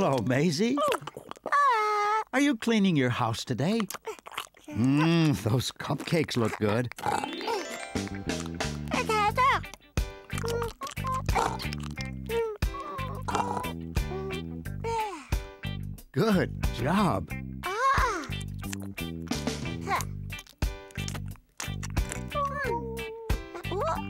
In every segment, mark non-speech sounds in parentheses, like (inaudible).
Hello, Maisy. Oh, Are you cleaning your house today? Mmm, those cupcakes look good. Good job. Ah.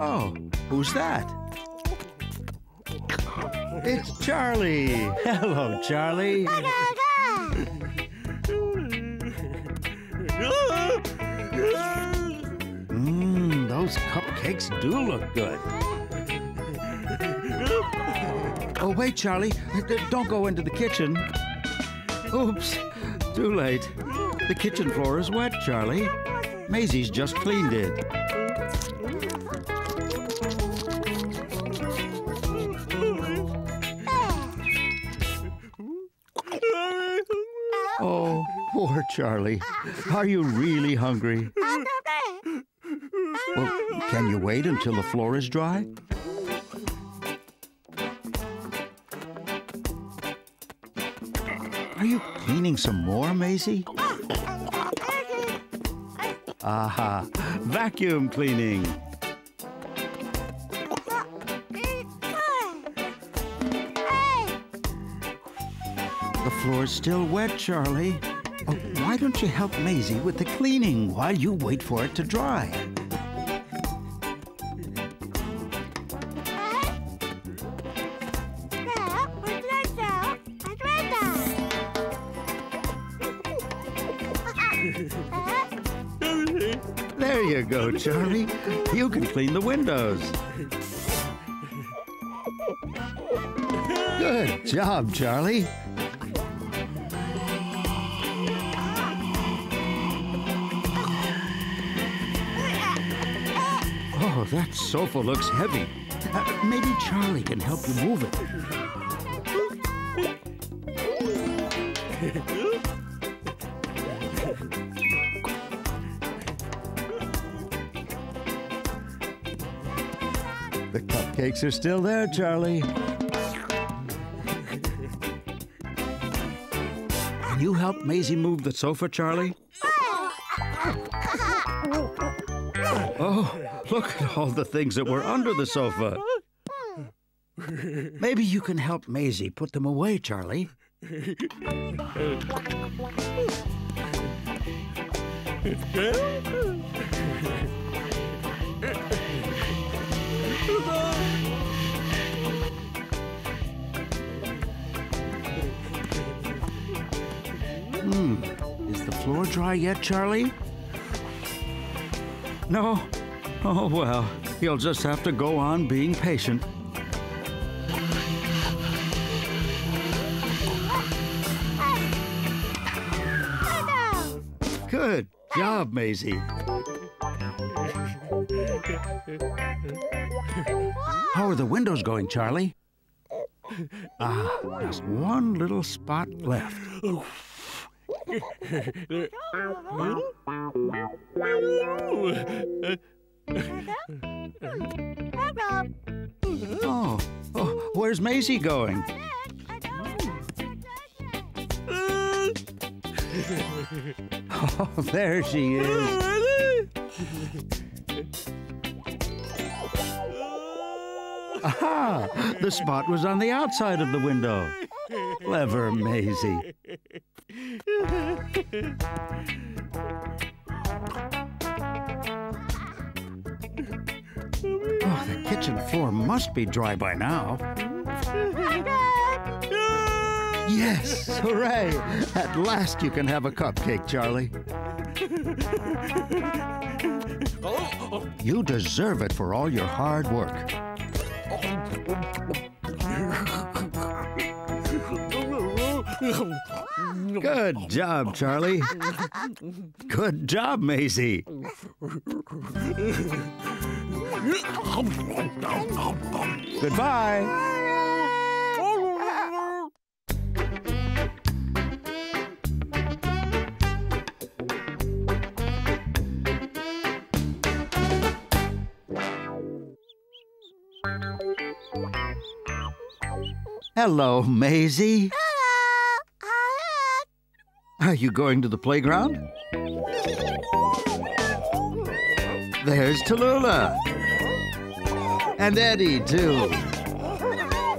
Oh, who's that? It's Charley. Hello, Charley. Mmm, those cupcakes do look good. Oh, wait, Charley. Don't go into the kitchen. Oops, too late. The kitchen floor is wet, Charley. Maisy's just cleaned it. Oh, poor Charley. Are you really hungry? Well, can you wait until the floor is dry? Are you cleaning some more, Maisy? Ah, Aha, vacuum cleaning. The floor's still wet, Charley. Oh, why don't you help Maisy with the cleaning while you wait for it to dry? There you go, Charley. You can clean the windows. Good job, Charley. That sofa looks heavy. Uh, maybe Charley can help you move it. The cupcakes are still there, Charley. Can you help Maisy move the sofa, Charley? Look at all the things that were under the sofa. Maybe you can help Maisy put them away, Charley. Hmm. Is the floor dry yet, Charley? No? Oh, well, you'll just have to go on being patient. Good job, Maisy. How are the windows going, Charley? Ah, just one little spot left. (laughs) Oh, oh, where's Maisy going? Oh, there she is. Aha! The spot was on the outside of the window. Clever Maisy. (laughs) kitchen floor must be dry by now. Yes, hooray! At last you can have a cupcake, Charley. You deserve it for all your hard work. Good job, Charley. Good job, Maisy. Goodbye. Hello, Maisy. Are you going to the playground? There's Tallulah. And Eddie, too.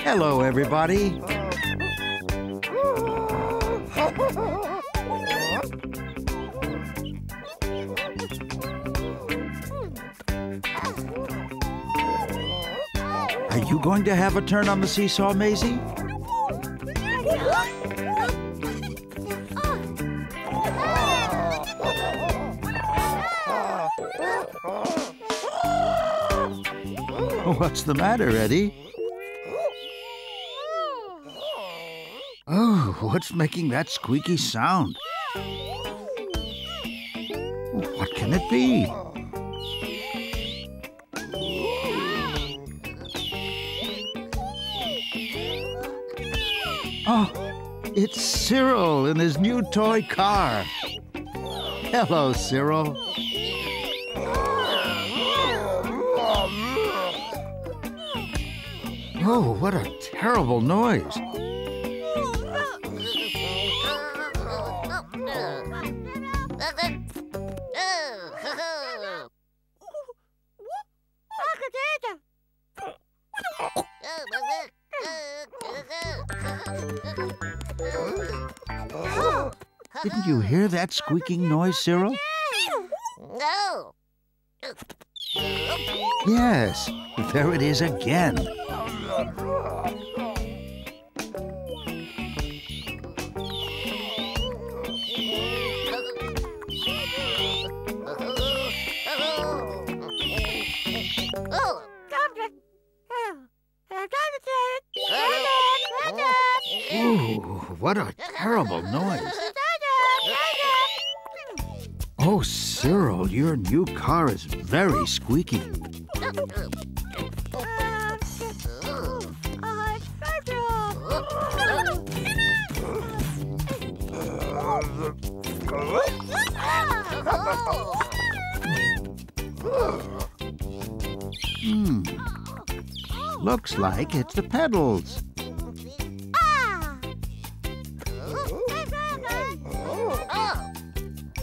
Hello, everybody. Are you going to have a turn on the seesaw, Maisy? (laughs) What's the matter, Eddie? Oh, what's making that squeaky sound? What can it be? Oh, it's Cyril in his new toy car. Hello, Cyril. Oh, what a terrible noise. Didn't you hear that squeaking noise, Cyril? No. Yes, there it is again. What a terrible noise. Oh, Cyril, your new car is very squeaky. Hmm. Looks like it's the pedals.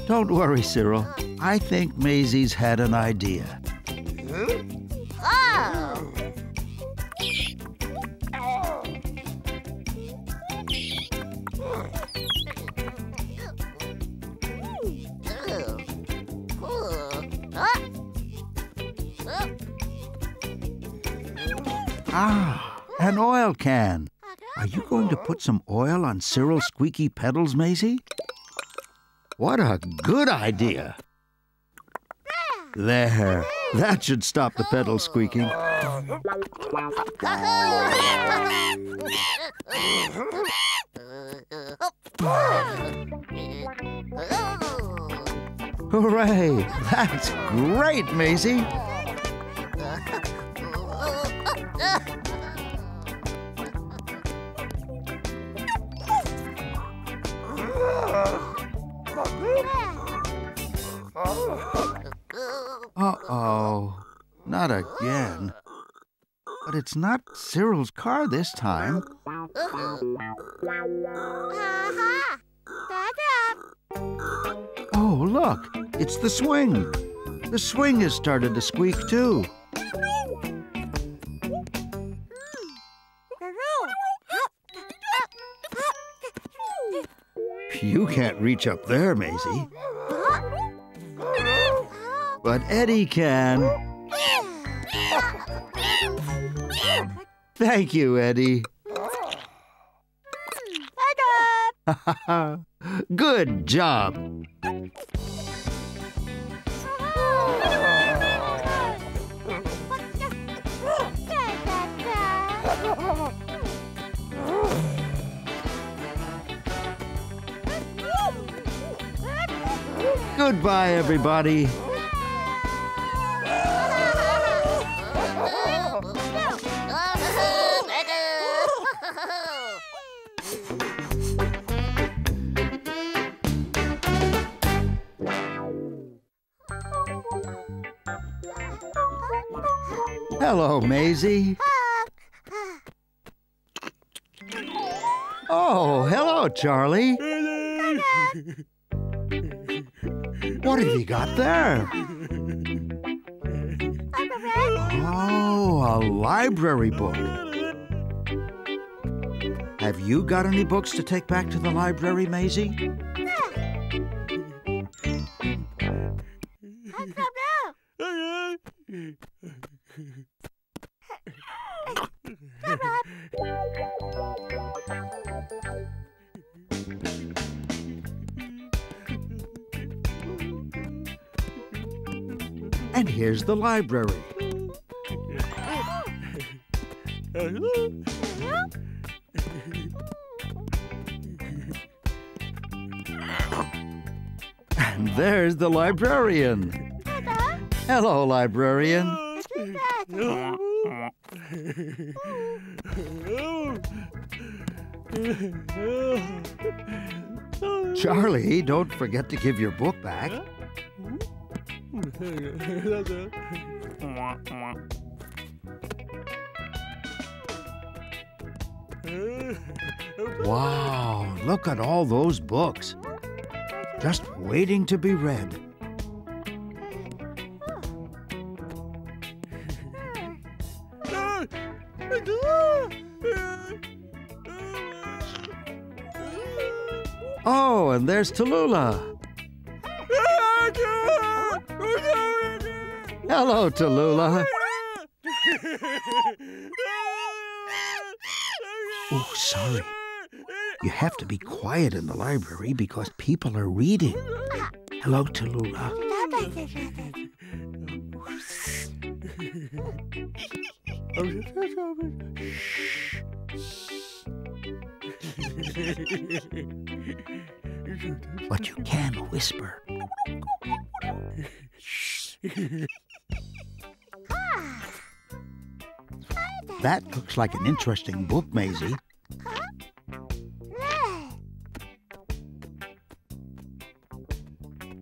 Don't worry, Cyril. I think Maisy's had an idea. Are you going to put some oil on Cyril's squeaky pedals, Maisy? What a good idea! There, that should stop the pedals squeaking. Hooray! That's great, Maisy! Uh-oh. Not again. But it's not Cyril's car this time. Uh-huh. Oh, look. It's the swing. The swing has started to squeak too. You can't reach up there, Maisy. But Eddie can. Thank you, Eddie. (laughs) Good job. Goodbye, everybody. Hello, Maisy. Oh, hello, Charley. (laughs) What have you got there? Oh, a library book. Have you got any books to take back to the library, Maisy? And here's the library. And there's the librarian. Hello, librarian. Charley, don't forget to give your book back. (laughs) Wow, look at all those books. Just waiting to be read. (laughs) Oh, and there's Tallulah. Hello, Tallulah. (laughs) Oh, sorry. You have to be quiet in the library because people are reading. Hello, Tallulah. (laughs) But you can whisper. (laughs) That looks like an interesting book, Maisy.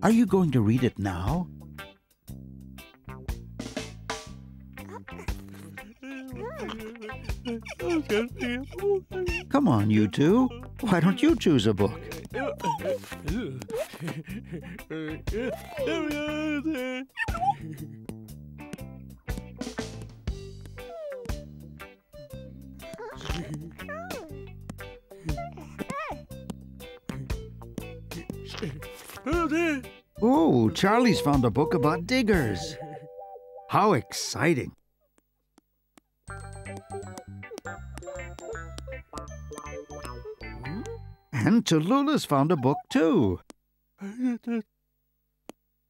Are you going to read it now? Come on, you two. Why don't you choose a book? (laughs) Oh, Charley's found a book about diggers. How exciting! And Tallulah's found a book too.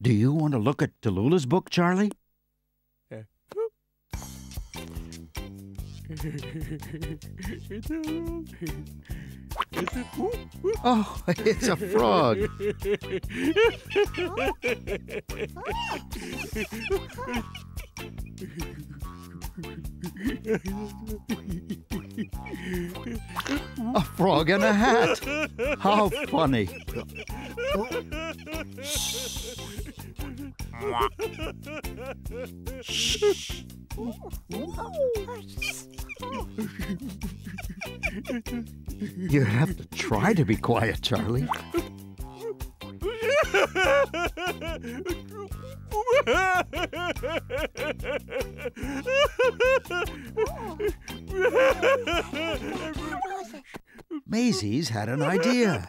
Do you want to look at Tallulah's book, Charley? Oh, it's a frog. A frog in a hat. How funny. You have to try to be quiet, Charley. (laughs) Maisy's had an idea.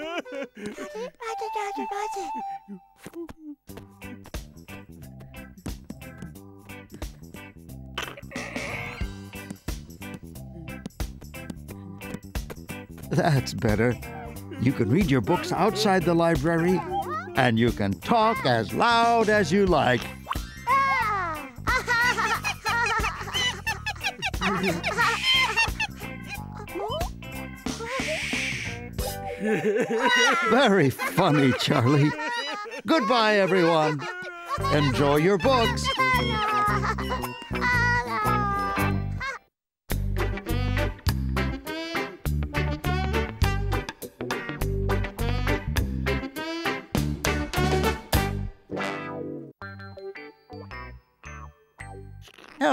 That's better. You can read your books outside the library, and you can talk as loud as you like. Very funny, Charley. Goodbye, everyone. Enjoy your books.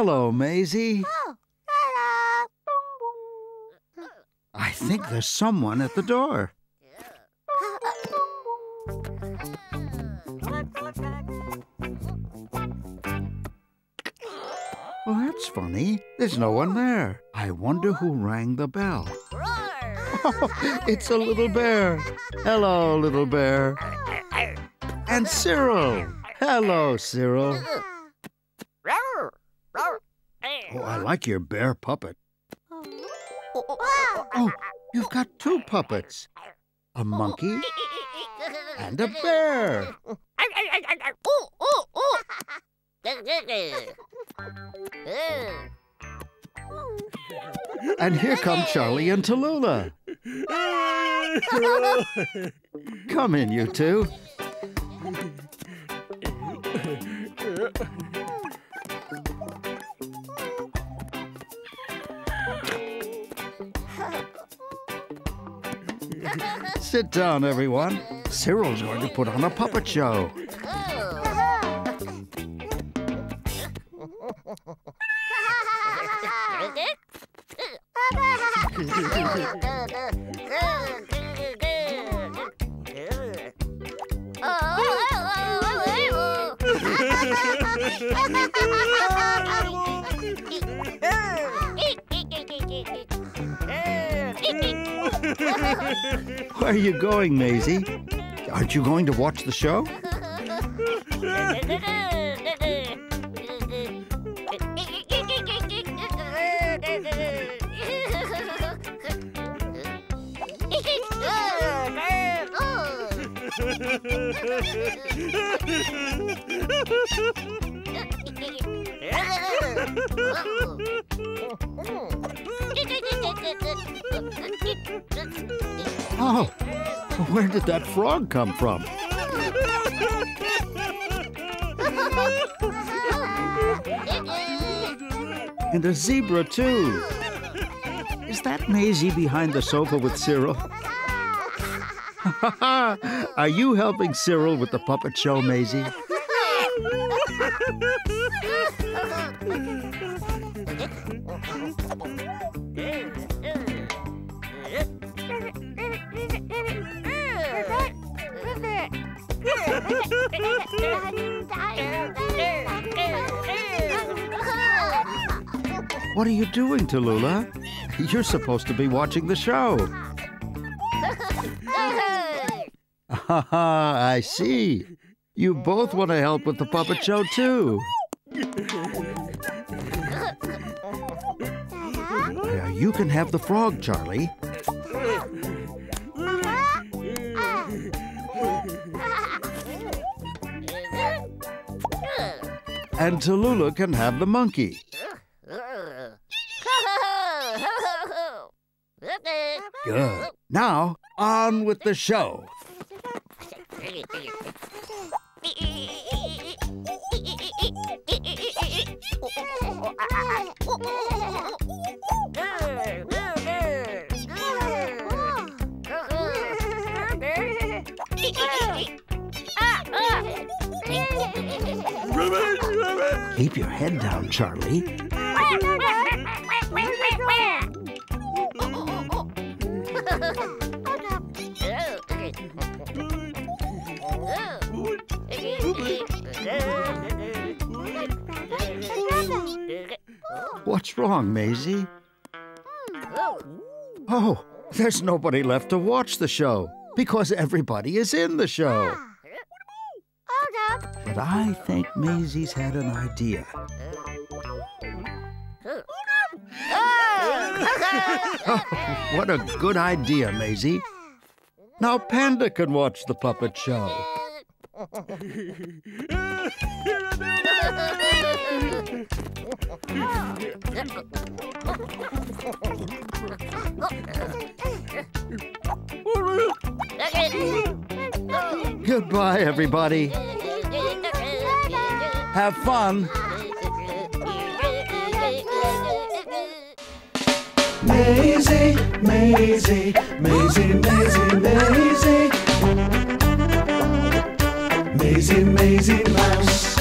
Hello, Maisy. Oh, hello. I think there's someone at the door. Well, that's funny. There's no one there. I wonder who rang the bell. Oh, it's a little bear. Hello, little bear. And Cyril. Hello, Cyril. Oh, I like your bear puppet. Oh, oh, you've got two puppets a monkey and a bear. And here come Charley and Tallulah. (laughs) Come in, you two. Sit down, everyone. Cyril's going to put on a puppet show. (laughs) Where are you going, Maisy? Aren't you going to watch the show? (laughs) Oh, where did that frog come from? And a zebra, too. Is that Maisy behind the sofa with Cyril? (laughs) Are you helping Cyril with the puppet show, Maisy? What are you doing, Tallulah? You're supposed to be watching the show. (laughs) (laughs) I see. You both want to help with the puppet show, too. Yeah, you can have the frog, Charley. And Tallulah can have the monkey. Good. Now, on with the show. Keep your head down, Charley. What's wrong, Maisy? Oh, there's nobody left to watch the show because everybody is in the show. But I think Maisy's had an idea. (laughs) Oh, what a good idea, Maisy. Now Panda can watch the puppet show. (laughs) Goodbye, everybody. Have fun. Maisy, Maisy, Maisy, Maisy, Maisy. Maisy, Maisy Mouse.